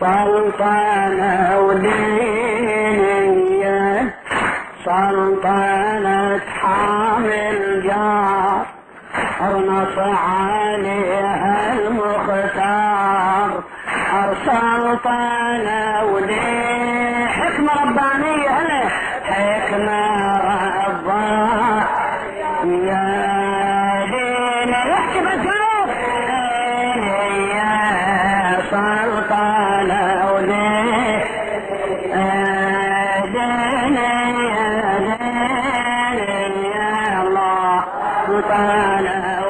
سلطنة ودينية سلطنة حامل جار ارنص عليها المختار. سلطنة ودي حكمة ربانية هلا. حكمة سلطنة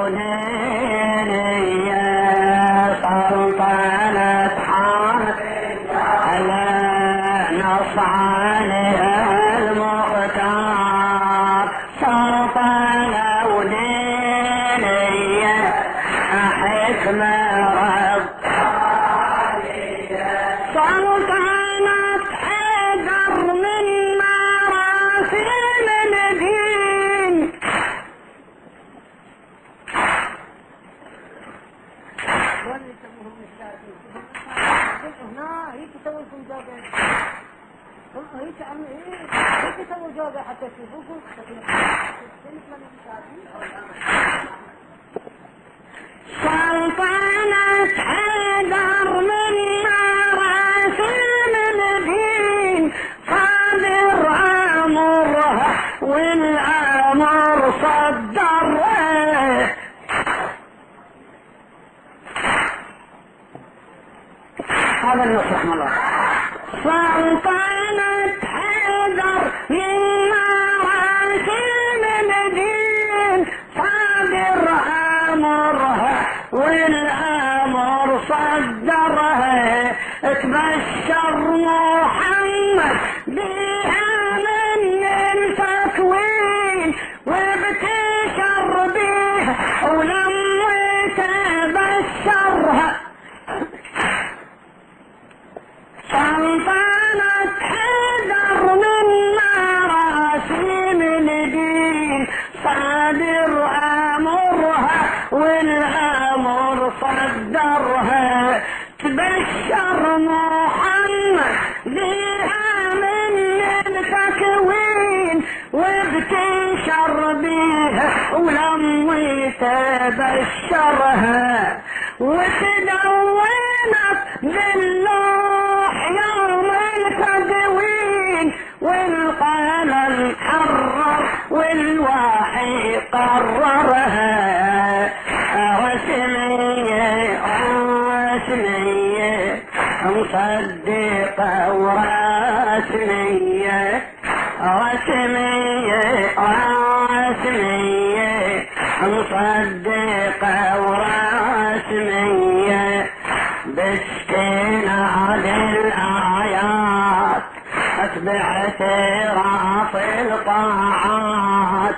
يسوي جوجل هم هيك عم هيك يسووا جوجل حتى يشوفوكم سلطنة حيدر صدرها تبشر محمد وبتنشر بيها ولما تبشرها وتدونت باللوح يوم التدوين والقلم حرر والوحي قررها. باستناد الآيات أتبعت راس الطاعات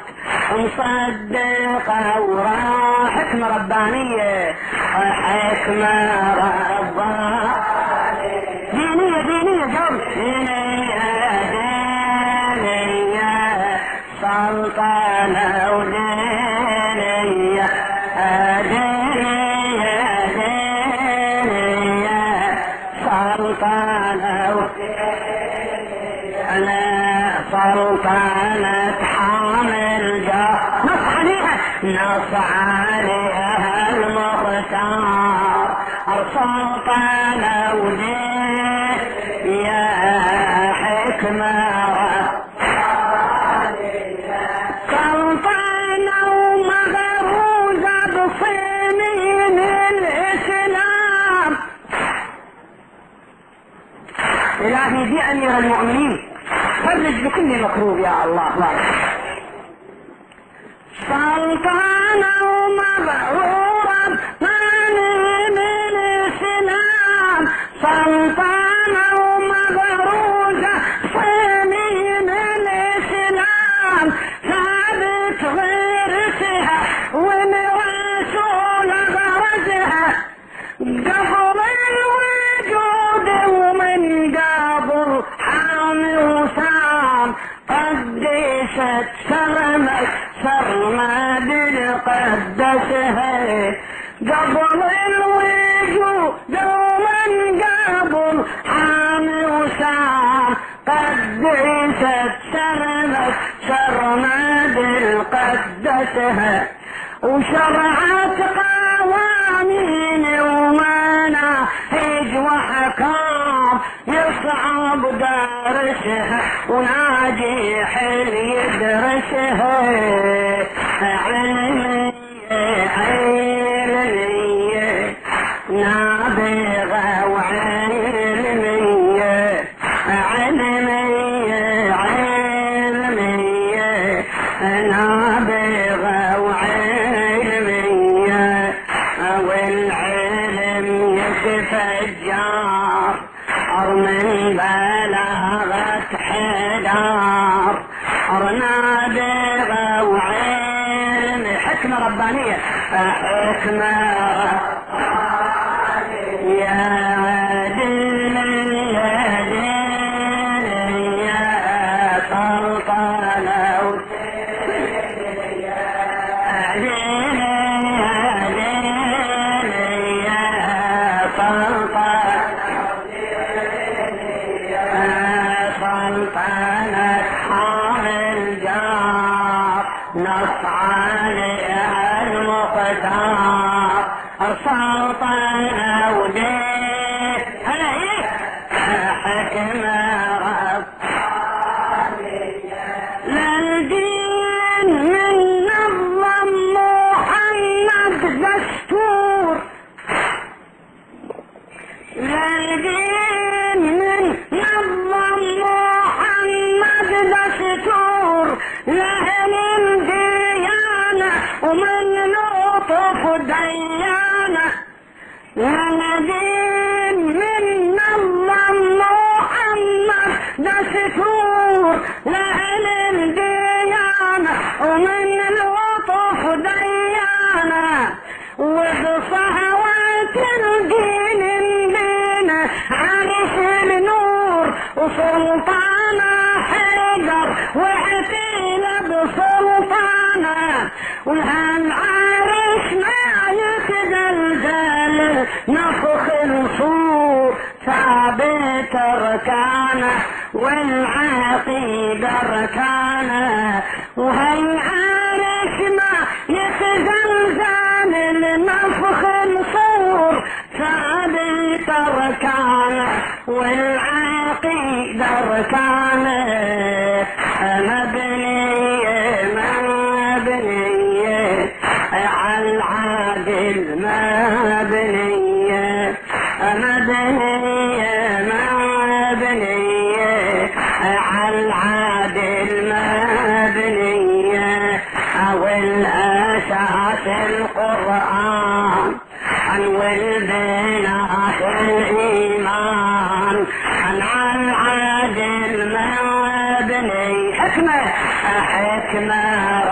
مصدقة ورا حكمة ربانية حكمة ربانية سلطنة حامل جاه نص عليها نص عليها المختار سلطنة ودين يا حكمة. کتنے مقروب یا اللہ سال کا حكمتها وشرعت قوانين ومناهج وحكام. يصعب درسها. وناجح يدرسها. علمية بلاغة حدار. نابغة وعلم حكمة ربانية. حكمة المقدار سلطنة لأهل الديانة ومن لطف ديانة وبصهوات الدين بين عرش النور وسلطانة حيدر وعتيلة بسلطانة وهالعرش ما يتزلزل نفخ الصور ثابت ركانه والعقيدة ركانه وهالعرش ما يتزلزل لنفخ الصور؟ ثابت ركانه والعقيدة ركانه حكمة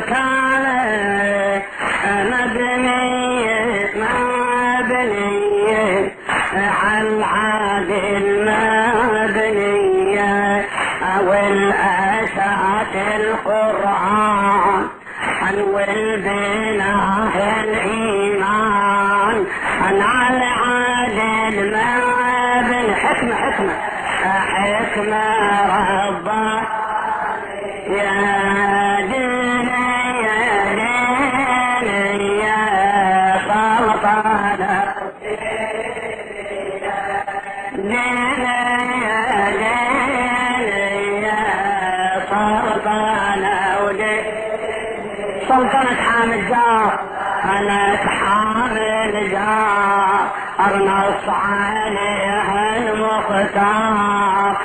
والعقيدة ركانه مبنية مبنية على العادل مبنية أو الأساس القرآن عن والبناء الإيمان عن على عادل مبني حكمة حكمة حكمة ربك سلطنة حامد جار. كانت حامد جار. أرنص عليها المختار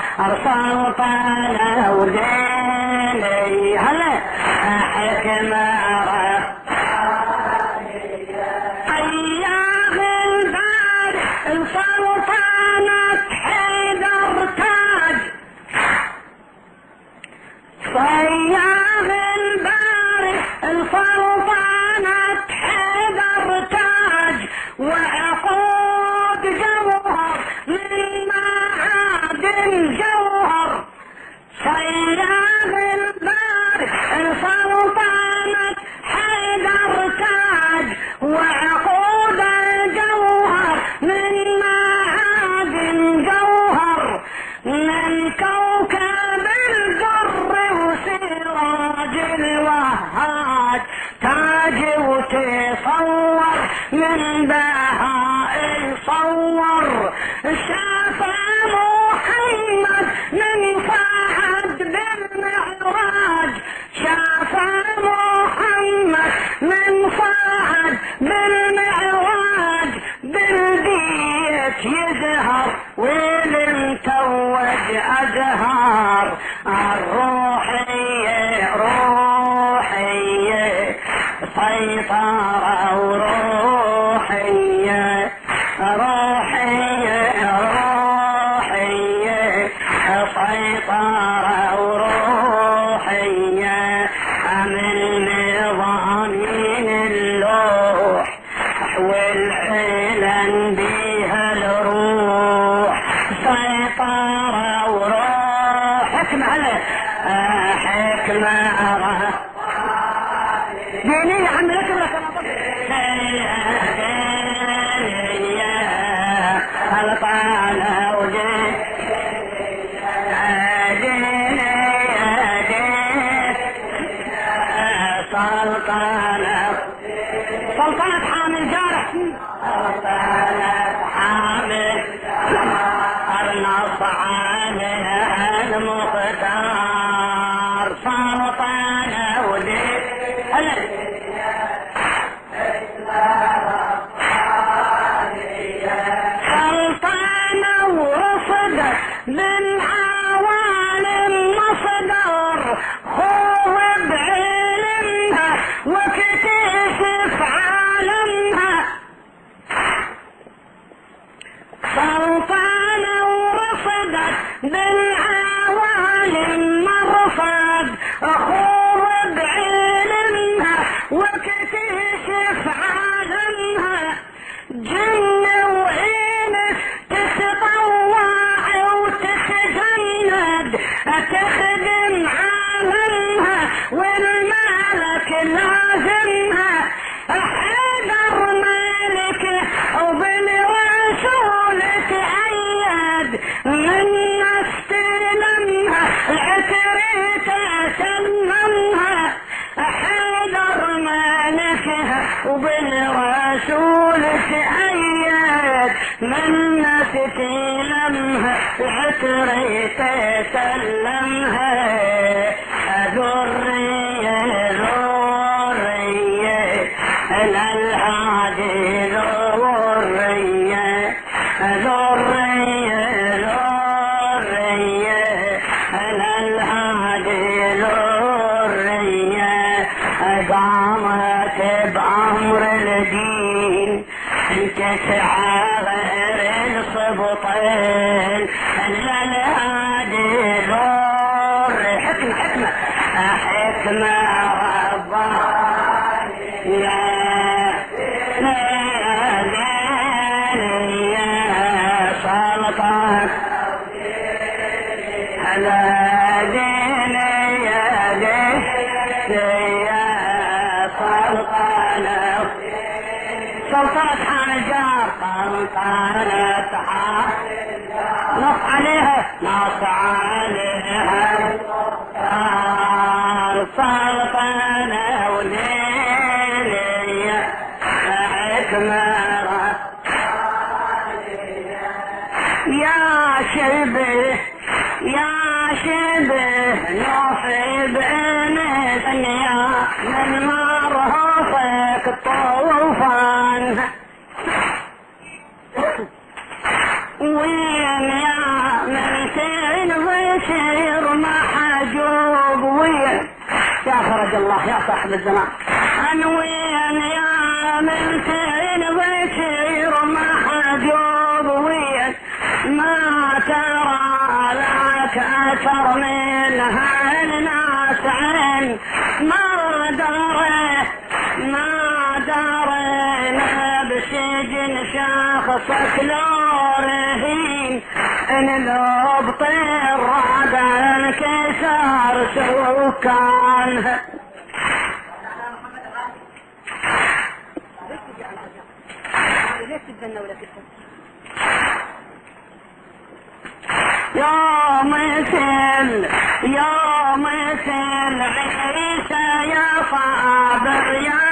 سلطنة وديني هلا حكمة Get بالمعراج بالبيت يزهر والمتوج أزهار حكمة على حكمة ديني يا Man. والمالك لازمها حيدر مالك وبالرسول تأيد من استلمها العتريت سلمها حيدر ذرية الهادي ذرية ذرية ذرية الهادي ذرية قامت بأمر الدين تسعى غير الصبطين الهادي ذر حكمة حكمة حكمة سلطان سلطنة حان الجار سلطنة حان نص عليها نص عليها سلطنة وليلية حكمة. يا فرج الله يا صاحب الزمان. عن وين يا من سين بشير محجوب وين ما ترى لك أثر منها الناس عين. ما داري ما دارينا بسجن شخصك لو رهين إن لو بطير تتبنى ولا تتبنى يا مثل يا مثل عيسى يا صابر يا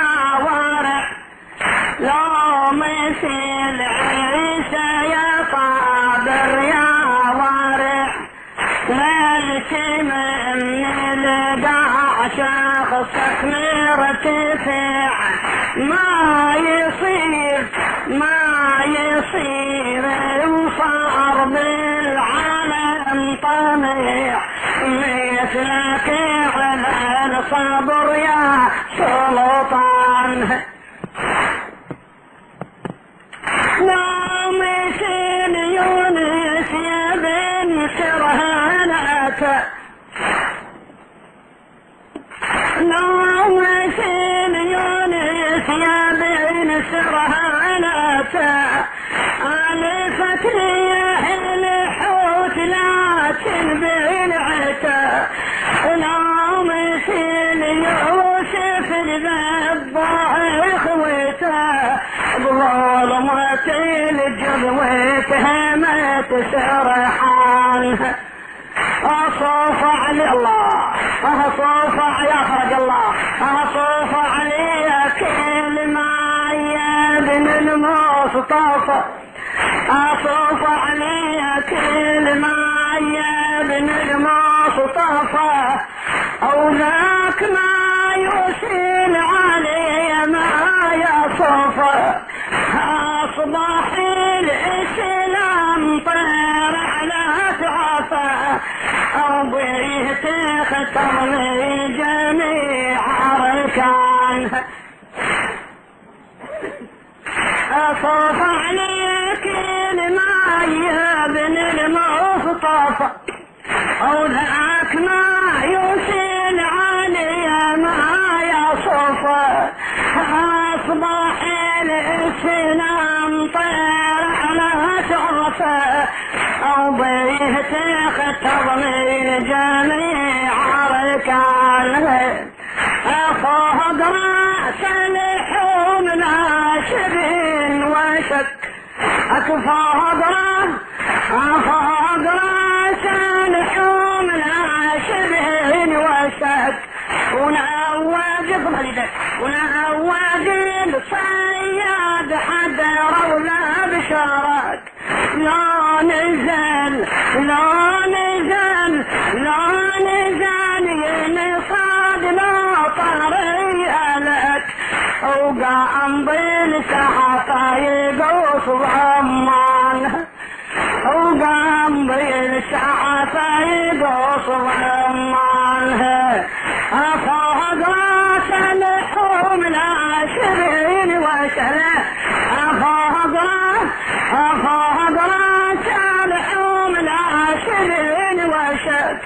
شخصك مرتفع ما يصير ما يصير وصار بالعالم طميع مثلك على الصبر يا سلطان. سرهانك ألفت ريح الحوت لكن بالعتا لا مثل يوسف الذبح خويته ظلمت الجبوة همت سرحان. أصوف علي الله. أصوف يا فرج الله. أصوف المصطفى أصوف علي كلمة يا ابن المصطفى أو ذاك ما يسيل علي ما يصف أصبح الإسلام طير على تعفى أرضيه تختم لي جميع أركان أصف عليك ما يا ابن المصطفى. أو ذاك ما يسيل علي ما يصف. أصبح الإسلام طير على تعفى أرضيه تختم من جميع أركانه. راس اللحوم لا شبه وشك. أكفوق راس أفوق راس اللحوم لا شبه وشك. ونعوج بغيدك ونعوج الصياد حدر ولا بشارك. لا نزل لا وقام بالسحقة يقوص ضمان وقام بالسحقة يقوص ضمان أفوق راس اللحوم لا شرين وشله أفوق راس أفوق راس اللحوم لا شرين وشك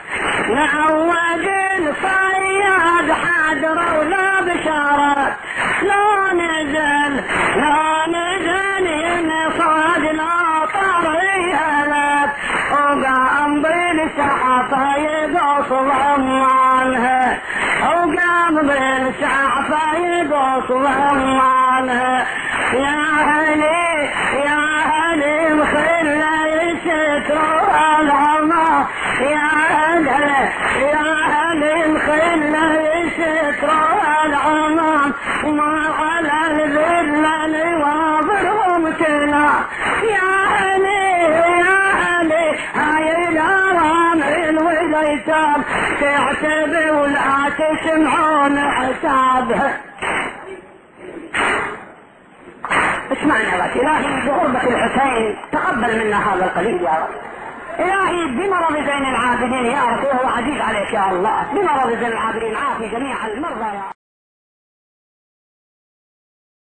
نعوج الصياد حاضر ولا بشارات. لا نزل لا نزل ينصاد لا طريق لك وقام بالسحقة يقص ضمانها وقام بالسحقة يقص ضمانها يا هلي يا هلي مخلة يستروا العمى. يا هلي يا هلي يستروا العمى ما على الذل نواظرهم كنا يا هلي يا هلي هاي الأرام الولايتام تعتب ولا تسمعون حسابها اسمعنا يا رب إلهي بغربة الحسين تقبل منا هذا القليل يا رب. إلهي بمرض زين العابدين يا رب وهو عزيز عليك يا الله. بمرض زين العابدين عافي جميع المرضى يا